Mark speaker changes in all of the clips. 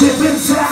Speaker 1: Way. You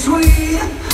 Speaker 1: sweet.